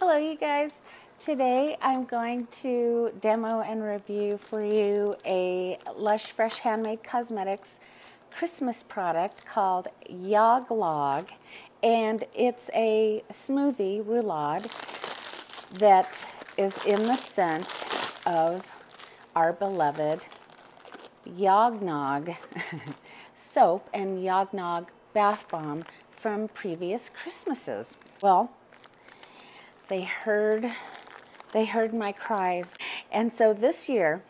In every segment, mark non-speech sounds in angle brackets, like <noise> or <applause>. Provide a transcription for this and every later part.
Hello you guys. Today I'm going to demo and review for you a Lush Fresh Handmade Cosmetics Christmas product called Yog-Log and it's a smoothie roulade that is in the scent of our beloved Yognog <laughs> soap and Yognog bath bomb from previous Christmases. Well, they heard they heard my cries. And so this year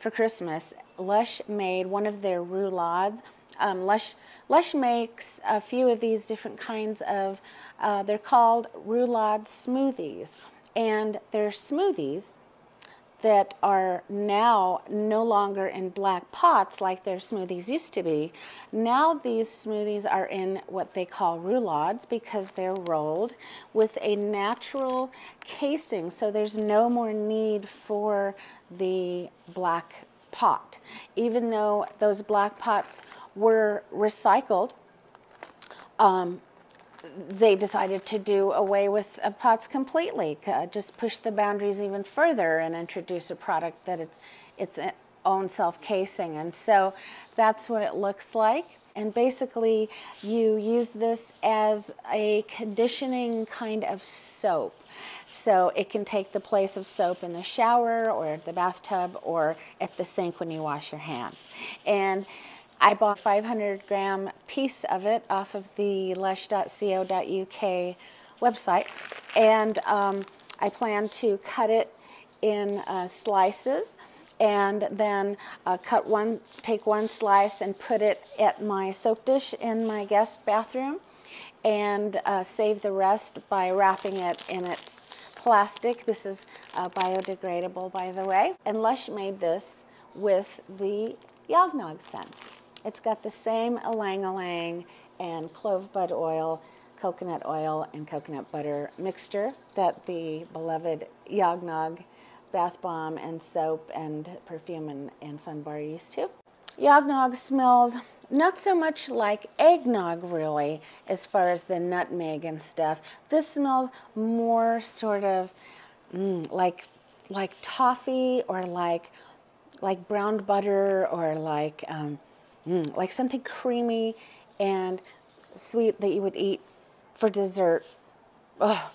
for Christmas, Lush made one of their roulades. Um, Lush, Lush makes a few of these different kinds of, uh, they're called roulade smoothies. And they're smoothies that are now no longer in black pots like their smoothies used to be. Now these smoothies are in what they call roulades because they're rolled with a natural casing so there's no more need for the black pot. Even though those black pots were recycled, um, they decided to do away with uh, pots completely, uh, just push the boundaries even further and introduce a product that it's its own self-casing. And so that's what it looks like. And basically you use this as a conditioning kind of soap. So it can take the place of soap in the shower or the bathtub or at the sink when you wash your hands. And I bought a 500 gram piece of it off of the lush.co.uk website and um, I plan to cut it in uh, slices and then uh, cut one, take one slice and put it at my soap dish in my guest bathroom and uh, save the rest by wrapping it in its plastic. This is uh, biodegradable, by the way. And Lush made this with the Yognog scent. It's got the same ylang-ylang and clove bud oil, coconut oil, and coconut butter mixture that the beloved Yognog bath bomb and soap and perfume and, and fun bar used to. Yognog smells not so much like eggnog really as far as the nutmeg and stuff. This smells more sort of mm, like like toffee or like like browned butter or like um, Mm, like something creamy and sweet that you would eat for dessert. Oh,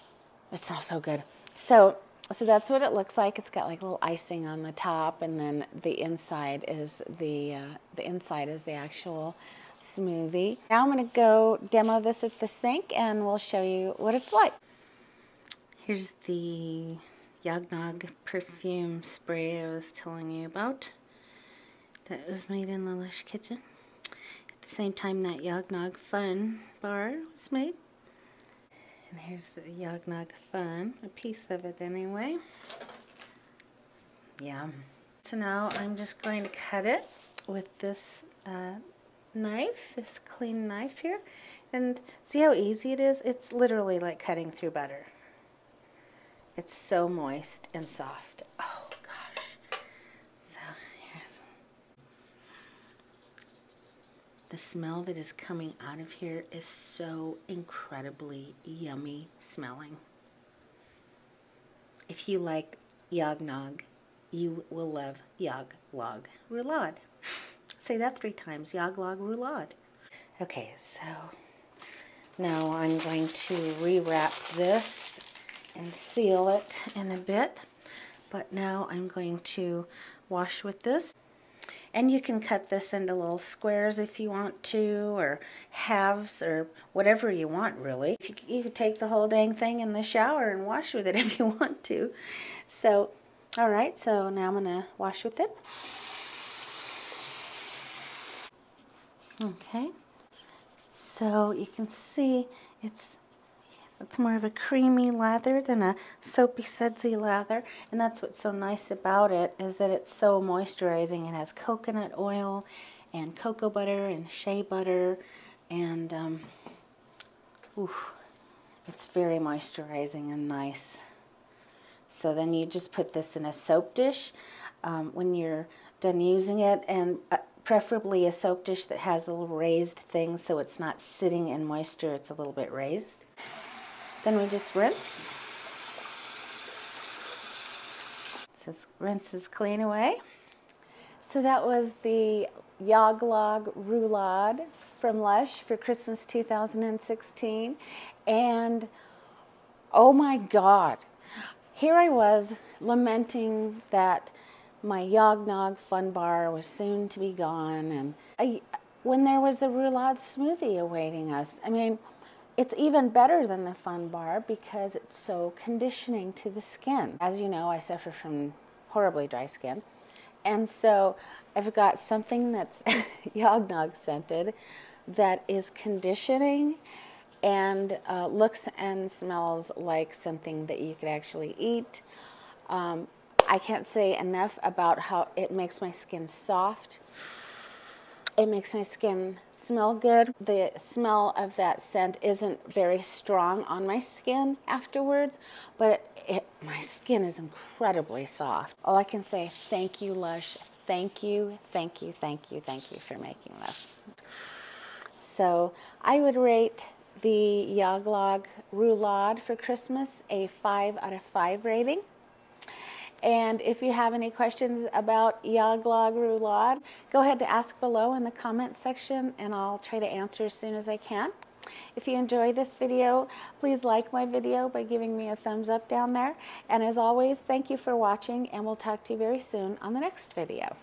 it smells so good. So, so that's what it looks like. It's got like a little icing on the top, and then the inside is the uh, the inside is the actual smoothie. Now I'm to go demo this at the sink, and we'll show you what it's like. Here's the Yognog perfume spray I was telling you about that was made in the Lush Kitchen. At the same time that Yognog Fun bar was made. And here's the Yognog Fun, a piece of it anyway. Yeah. So now I'm just going to cut it with this uh, knife, this clean knife here. And see how easy it is? It's literally like cutting through butter. It's so moist and soft. Oh. The smell that is coming out of here is so incredibly yummy smelling. If you like Yognog, you will love Yog-Log Roulade. <laughs> Say that three times, Yog-Log Roulade. Okay, so now I'm going to rewrap this and seal it in a bit. But now I'm going to wash with this. And you can cut this into little squares if you want to, or halves, or whatever you want, really. You, you could take the whole dang thing in the shower and wash with it <laughs> if you want to. So, all right, so now I'm going to wash with it. Okay, so you can see it's it's more of a creamy lather than a soapy sudsy lather. And that's what's so nice about it is that it's so moisturizing. It has coconut oil and cocoa butter and shea butter. And um, oof, it's very moisturizing and nice. So then you just put this in a soap dish um, when you're done using it. And uh, preferably a soap dish that has a little raised thing so it's not sitting in moisture, it's a little bit raised. Then we just rinse. This rinses clean away. So that was the Yoglog Roulade from Lush for Christmas 2016. And oh my God, here I was lamenting that my Yognog Fun Bar was soon to be gone. And I, when there was a roulade smoothie awaiting us, I mean, it's even better than the Fun Bar because it's so conditioning to the skin. As you know, I suffer from horribly dry skin. And so I've got something that's <laughs> Yognog scented that is conditioning and uh, looks and smells like something that you could actually eat. Um, I can't say enough about how it makes my skin soft. It makes my skin smell good. The smell of that scent isn't very strong on my skin afterwards, but it, my skin is incredibly soft. All I can say, thank you, Lush. Thank you, thank you, thank you, thank you for making this. So I would rate the Yoglog Roulade for Christmas a 5 out of 5 rating. And if you have any questions about Yoglog Roulade, go ahead to ask below in the comment section and I'll try to answer as soon as I can. If you enjoy this video, please like my video by giving me a thumbs up down there. And as always, thank you for watching and we'll talk to you very soon on the next video.